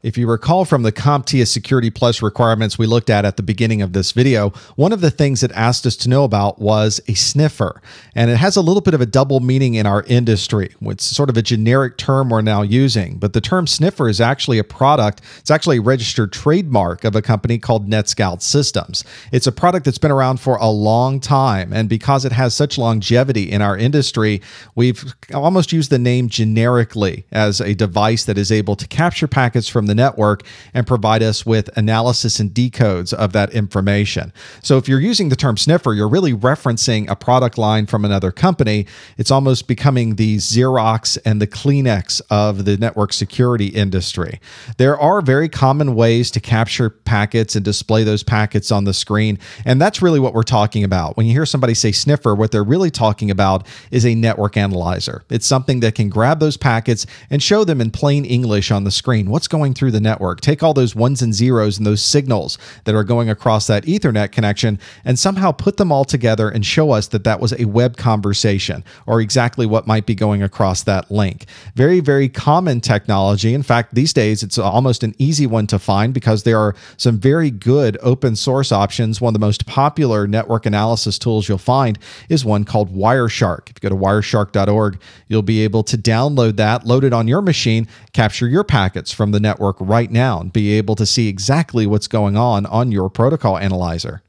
If you recall from the CompTIA Security Plus requirements we looked at at the beginning of this video, one of the things it asked us to know about was a sniffer. And it has a little bit of a double meaning in our industry. It's sort of a generic term we're now using, but the term sniffer is actually a product, it's actually a registered trademark of a company called NetScout Systems. It's a product that's been around for a long time, and because it has such longevity in our industry, we've almost used the name generically as a device that is able to capture packets from the network and provide us with analysis and decodes of that information. So if you're using the term sniffer, you're really referencing a product line from another company. It's almost becoming the Xerox and the Kleenex of the network security industry. There are very common ways to capture packets and display those packets on the screen. And that's really what we're talking about. When you hear somebody say sniffer, what they're really talking about is a network analyzer. It's something that can grab those packets and show them in plain English on the screen. What's going through the network. Take all those ones and zeros and those signals that are going across that Ethernet connection and somehow put them all together and show us that that was a web conversation or exactly what might be going across that link. Very, very common technology. In fact, these days it's almost an easy one to find because there are some very good open source options. One of the most popular network analysis tools you'll find is one called Wireshark. If you go to wireshark.org, you'll be able to download that, load it on your machine, capture your packets from the network right now and be able to see exactly what's going on on your protocol analyzer.